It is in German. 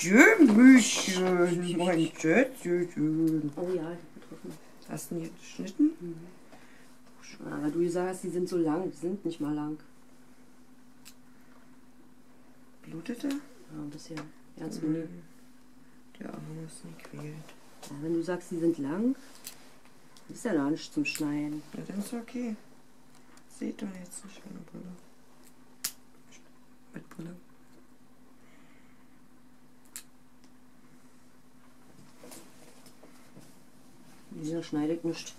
Schön, mein Schätzchen. Oh ja, getroffen. Hast du ihn jetzt geschnitten? Aber du gesagt hast, die sind so lang. Die sind nicht mal lang. Blutet er? Ja, ein bisschen. Ernst mhm. Der Arme ist nicht quält. Ja, wenn du sagst, die sind lang, ist ja noch nicht zum Schneiden. Ja, dann ist okay. Seht doch jetzt nicht meine Brille. Mit Brille. Wieso schneide ich nicht?